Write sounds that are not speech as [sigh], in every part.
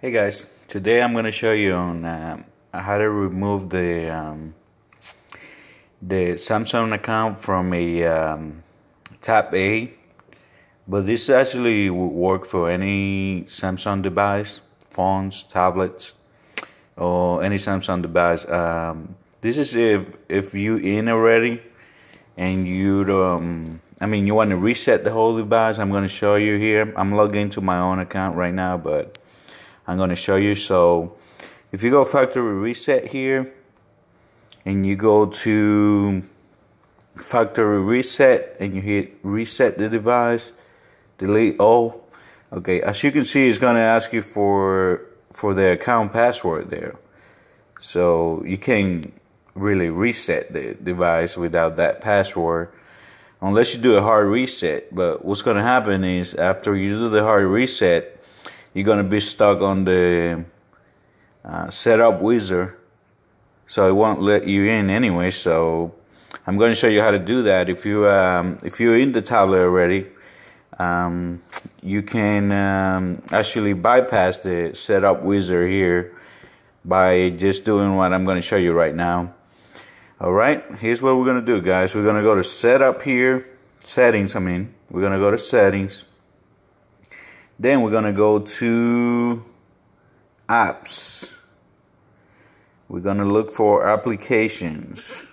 Hey guys, today I'm going to show you on um, how to remove the um, the Samsung account from a um, Tab A. But this actually would work for any Samsung device, phones, tablets, or any Samsung device. Um, this is if if you in already and you um I mean you want to reset the whole device. I'm going to show you here. I'm logged into my own account right now, but I'm going to show you. So if you go factory reset here and you go to factory reset and you hit reset the device, delete all. Okay, as you can see, it's going to ask you for for the account password there. So you can really reset the device without that password unless you do a hard reset. But what's going to happen is after you do the hard reset, you're going to be stuck on the uh, setup wizard. So it won't let you in anyway so I'm going to show you how to do that. If you um, if you're in the tablet already um, you can um, actually bypass the setup wizard here by just doing what I'm going to show you right now. Alright here's what we're going to do guys. We're going to go to setup here settings I mean. We're going to go to settings then we're going to go to apps. We're going to look for applications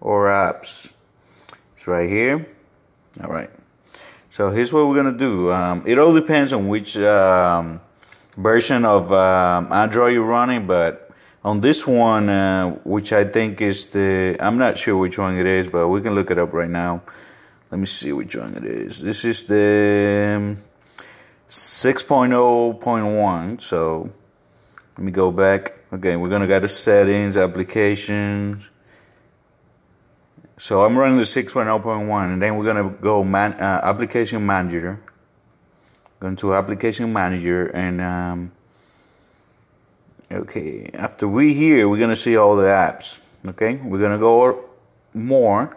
or apps. It's right here. All right. So here's what we're going to do. Um, it all depends on which um, version of um, Android you're running, but on this one, uh, which I think is the, I'm not sure which one it is, but we can look it up right now. Let me see which one it is. This is the 6.0.1 so let me go back. Okay we're gonna go to settings applications. So I'm running the 6.0.1 and then we're gonna go man, uh, application manager. Going to application manager and um, okay after we here we're gonna see all the apps okay? We're gonna go more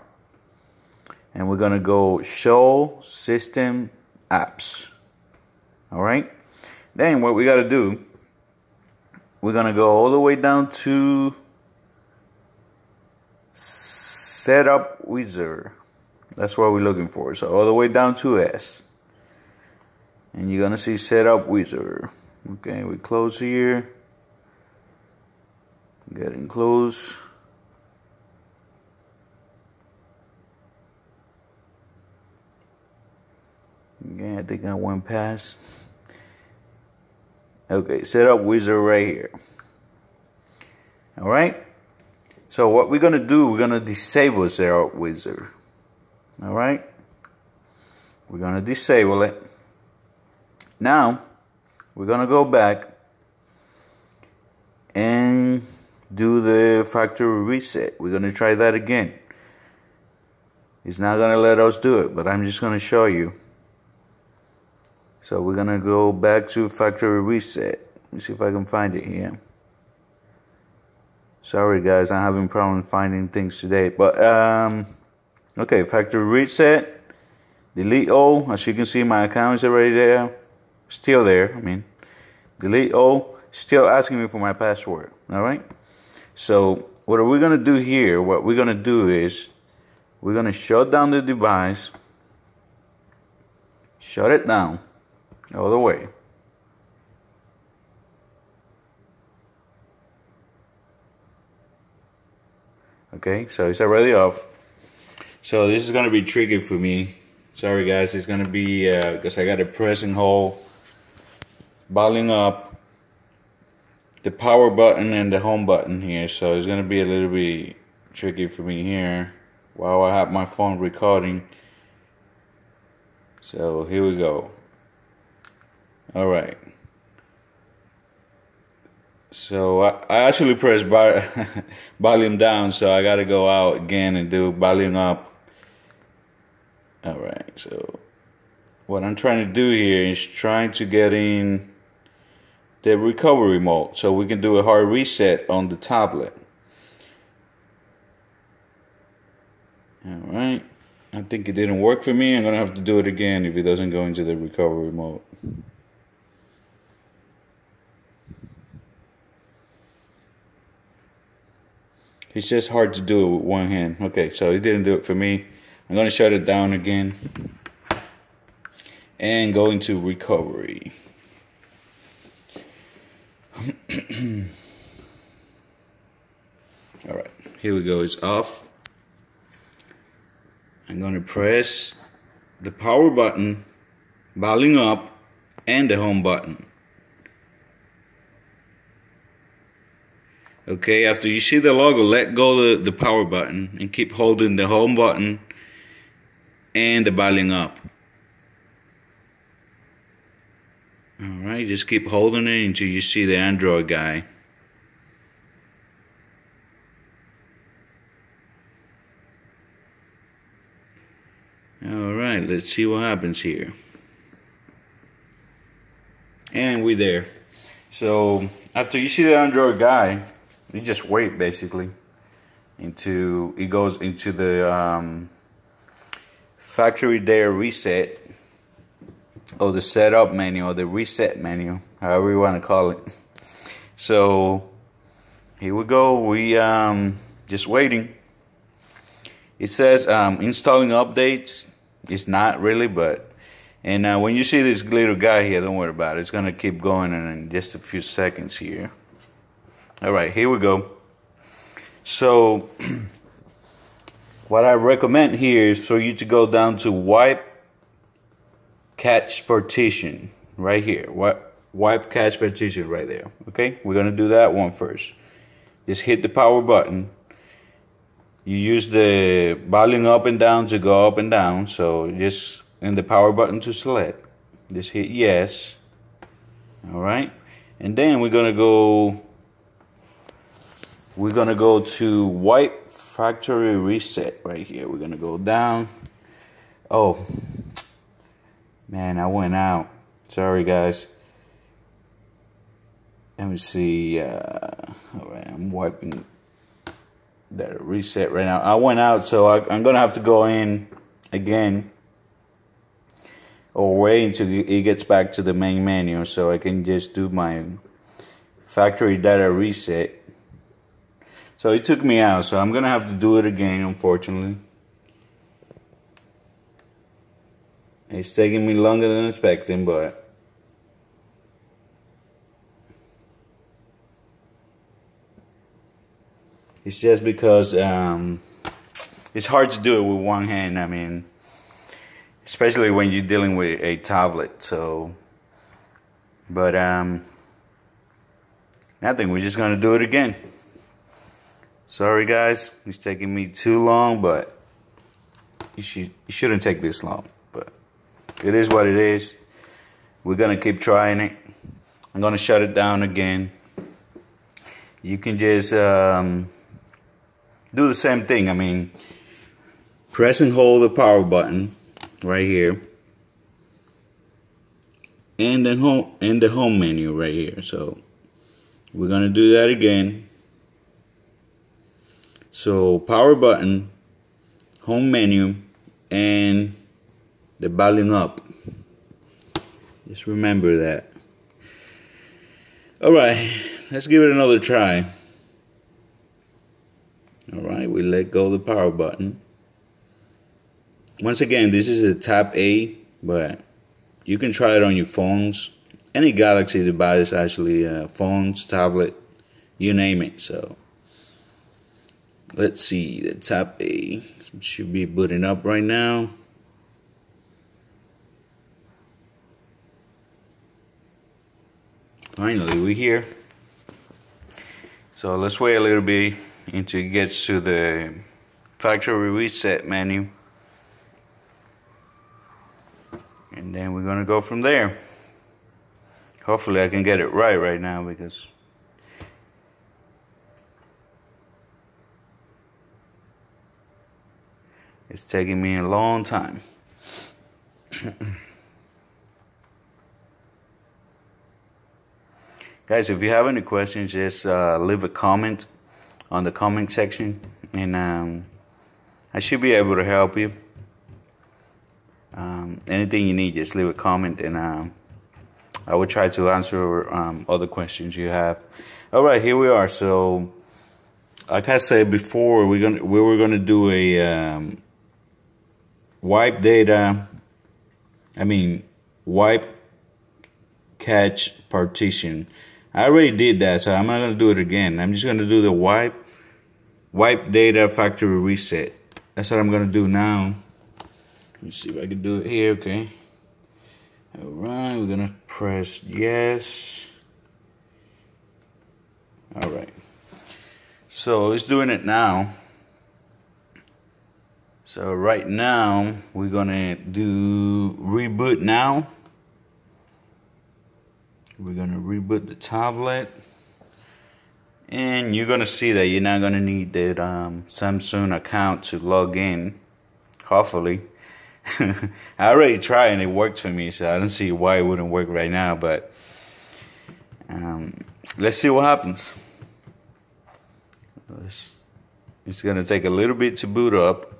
and we're gonna go show system apps all right. Then what we got to do, we're going to go all the way down to setup wizard. That's what we're looking for. So all the way down to S. And you're going to see setup wizard. Okay, we close here. Getting close. Yeah, I think I went past. Okay, setup wizard right here. All right. So what we're gonna do, we're gonna disable setup wizard. All right. We're gonna disable it. Now we're gonna go back and do the factory reset. We're gonna try that again. It's not gonna let us do it, but I'm just gonna show you. So we're gonna go back to factory reset. Let me see if I can find it here. Sorry guys, I'm having problems finding things today. But um okay, factory reset, delete all. As you can see my account is already there. Still there, I mean. Delete all, still asking me for my password. Alright? So what are we gonna do here? What we're gonna do is we're gonna shut down the device, shut it down all the way. Okay, so it's already off. So this is gonna be tricky for me. Sorry guys, it's gonna be because uh, I got a pressing hole, volume up, the power button and the home button here. So it's gonna be a little bit tricky for me here while I have my phone recording. So here we go. All right. So I, I actually pressed [laughs] volume down, so I got to go out again and do volume up. All right. So what I'm trying to do here is trying to get in the recovery mode so we can do a hard reset on the tablet. All right. I think it didn't work for me. I'm to have to do it again if it doesn't go into the recovery mode. It's just hard to do it with one hand. Okay, so he didn't do it for me. I'm going to shut it down again and go into recovery. [clears throat] All right, here we go. It's off. I'm going to press the power button, volume up, and the home button. Okay, after you see the logo, let go the, the power button and keep holding the home button and the volume up. Alright, just keep holding it until you see the Android guy. Alright, let's see what happens here. And we're there. So, after you see the Android guy, you just wait basically into it goes into the um, factory data reset or the setup menu or the reset menu however you want to call it. [laughs] So here we go we um, just waiting. It says um, installing updates. It's not really but and uh, when you see this little guy here don't worry about it. It's gonna keep going in just a few seconds here all right, here we go. So, [clears throat] what I recommend here is for you to go down to wipe catch partition right here. Wipe, wipe catch partition right there. Okay, we're gonna do that one first. Just hit the power button. You use the volume up and down to go up and down. So just in the power button to select. Just hit yes. All right, and then we're gonna go we're gonna go to wipe factory reset right here. We're gonna go down. Oh, man, I went out. Sorry, guys. Let me see. Uh, all right, I'm wiping that reset right now. I went out, so I, I'm gonna have to go in again or wait until it gets back to the main menu so I can just do my factory data reset so it took me out, so I'm gonna have to do it again, unfortunately. It's taking me longer than expecting, but it's just because um, it's hard to do it with one hand. I mean, especially when you're dealing with a tablet. So, but um, nothing. We're just gonna do it again. Sorry guys, it's taking me too long, but you, should, you shouldn't take this long. But it is what it is. We're gonna keep trying it. I'm gonna shut it down again. You can just um, do the same thing. I mean, press and hold the power button right here. And the home and the home menu right here. So we're gonna do that again. So power button, home menu, and the volume up. Just remember that. Alright, let's give it another try. Alright, we let go the power button. Once again, this is a tap A, but you can try it on your phones. Any Galaxy device, actually, uh, phones, tablet, you name it. So let's see the top A should be booting up right now. Finally we're here. So let's wait a little bit until it gets to the factory reset menu. And then we're gonna go from there. Hopefully I can get it right right now because It's taking me a long time. [clears throat] Guys, if you have any questions, just uh, leave a comment on the comment section and um, I should be able to help you. Um, anything you need, just leave a comment and um, I will try to answer um, other questions you have. All right, here we are. So like I said before, we're gonna we were gonna do a um, wipe data. I mean, wipe catch partition. I already did that, so I'm not gonna do it again. I'm just gonna do the wipe wipe data factory reset. That's what I'm gonna do now. Let me see if I can do it here. Okay. All right, we're gonna press yes. All right. So it's doing it now. So right now we're gonna do reboot now. We're gonna reboot the tablet. And you're gonna see that you're not gonna need that um, Samsung account to log in. Hopefully. [laughs] I already tried and it worked for me, so I don't see why it wouldn't work right now, but um, let's see what happens. It's, it's gonna take a little bit to boot up.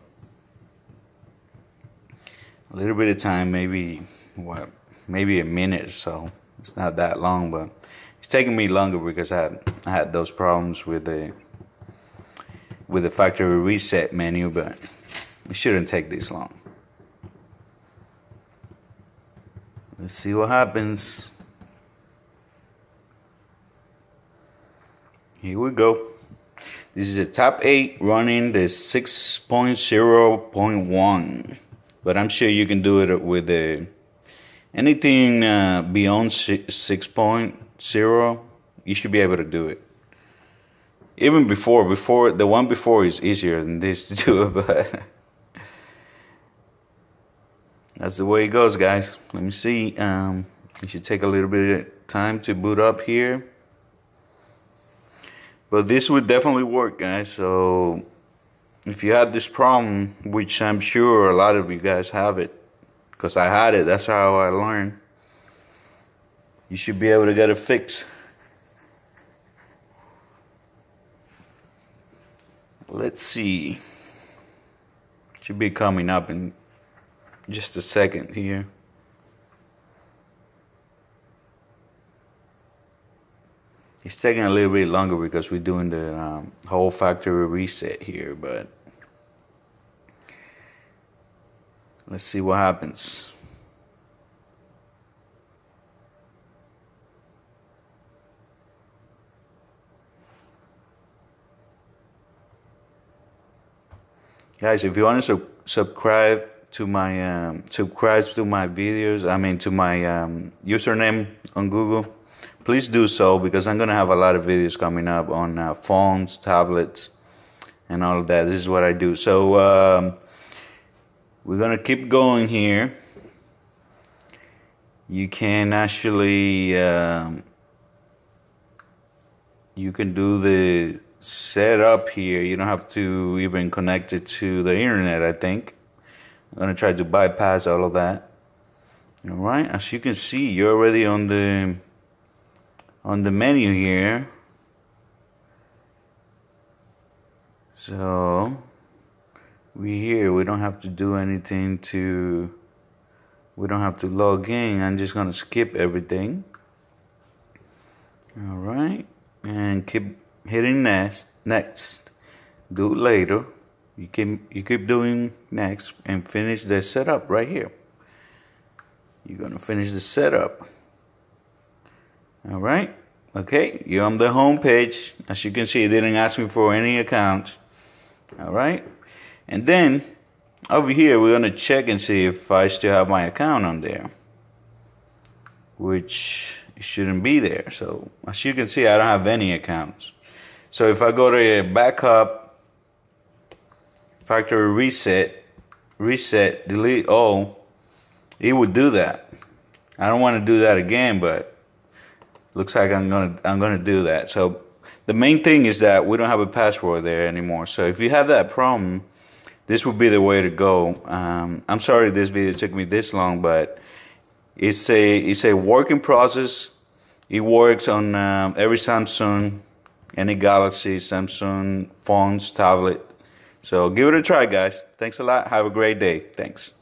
A little bit of time, maybe what, maybe a minute or so. It's not that long, but it's taking me longer because I had, I had those problems with the with the factory reset menu, but it shouldn't take this long. Let's see what happens. Here we go. This is a Tab 8 running the 6.0.1. But I'm sure you can do it with anything uh, beyond 6.0, you should be able to do it. Even before, before the one before is easier than this to do it, [laughs] but that's the way it goes, guys. Let me see. Um, it should take a little bit of time to boot up here. But this would definitely work, guys. So if you had this problem, which I'm sure a lot of you guys have it, because I had it, that's how I learned. You should be able to get it fixed. Let's see. Should be coming up in just a second here. It's taking a little bit longer because we're doing the um, whole factory reset here, but let's see what happens. Guys, if you want to su subscribe to my um, subscribe to my videos, I mean to my um, username on Google please do so because I'm going to have a lot of videos coming up on uh, phones, tablets, and all of that. This is what I do. So um, we're going to keep going here. You can actually, um, you can do the setup here. You don't have to even connect it to the internet, I think. I'm going to try to bypass all of that. All right, as you can see, you're already on the on the menu here. So we here, we don't have to do anything to, we don't have to log in. I'm just going to skip everything. All right. And keep hitting next, next. Do it later. You keep, you keep doing next and finish the setup right here. You're going to finish the setup. All right. Okay, you're on the home page. As you can see, it didn't ask me for any account. All right. And then over here, we're going to check and see if I still have my account on there, which shouldn't be there. So as you can see, I don't have any accounts. So if I go to backup, factory reset, reset, delete all, it would do that. I don't want to do that again, but looks like I'm gonna I'm gonna do that. So the main thing is that we don't have a password there anymore. So if you have that problem, this would be the way to go. Um, I'm sorry this video took me this long, but it's a it's a working process. It works on um, every Samsung, any Galaxy, Samsung phones, tablet. So give it a try, guys. Thanks a lot. Have a great day. Thanks.